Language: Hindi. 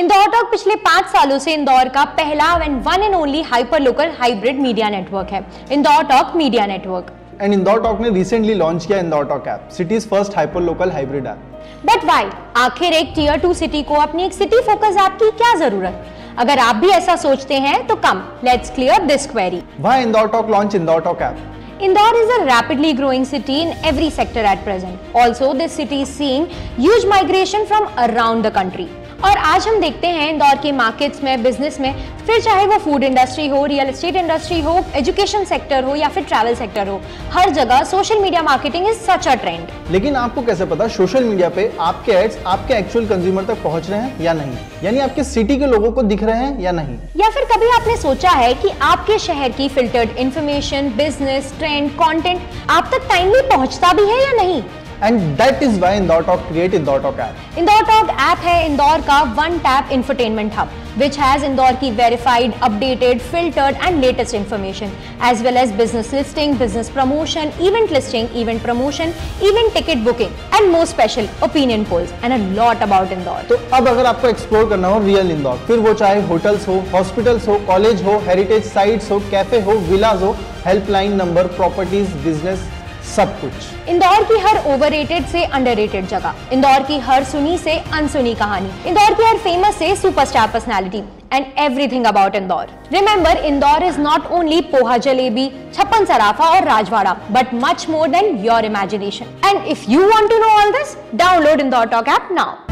इंदौर टॉक पिछले पाँच सालों से इंदौर का पहला and one and only hyper local hybrid media network है। Indore talk media network and Indore talk ने रिसेंटली लॉन्च किया Indore talk app city's first hyper local hybrid app but why आखिर एक टीयर टू सिटी को अपनी एक सिटी फोकस ऐप की क्या ज़रूरत? अगर आप भी ऐसा सोचते हैं तो come let's clear this query Why Indore talk launch Indore talk app Indore is a rapidly growing city in every sector at present. Also, this city is seeing huge migration from around the country. और आज हम देखते हैं इंदौर के मार्केट्स में बिज़नेस में फिर चाहे वो फ़ूड इंडस्ट्री हो रियल एस्टेट इंडस्ट्री हो एजुकेशन सेक्टर हो या फिर ट्रैवल सेक्टर हो हर जगह social media marketing is such a trend लेकिन आपको कैसे पता सोशल मीडिया पे आपके एड्स आपके एक्चुअल कंज्यूमर तक पहुँच रहे हैं या नहीं? यानी आपके सिटी के लोगों को दिख रहे हैं या नहीं? या फिर कभी आपने सोचा है कि आपके शहर की filtered information business trend content आप तक टाइमली पहुँचता भी है या नहीं? And that is why Indore talk create Indore talk app Indore talk app है इंदौर का one tap infotainment hub which has Indore की verified updated filtered and latest information as well as business listing business promotion event listing event promotion event ticket booking and more special opinion polls and a lot about Indore तो अब अगर आपको एक्सप्लोर करना हो रियल इंदौर फिर वो चाहे होटल्स हो हॉस्पिटल्स हो कॉलेज हो हेरिटेज साइट्स हो कैफ़े हो विलाज हो हेल्पलाइन नंबर प्रॉपर्टीज़ बिज़नेस सब कुछ। इंदौर की हर ओवररेटेड से अंडररेटेड जगह। इंदौर की हर सुनी से अनसुनी कहानी। इंदौर की हर फ़ेमस से superstar personality and everything about Indore. Remember Indore is not only poha jalebi, Chhappan Sarafa और Rajwada but much more than your imagination and if you want to know all this download Indore talk app now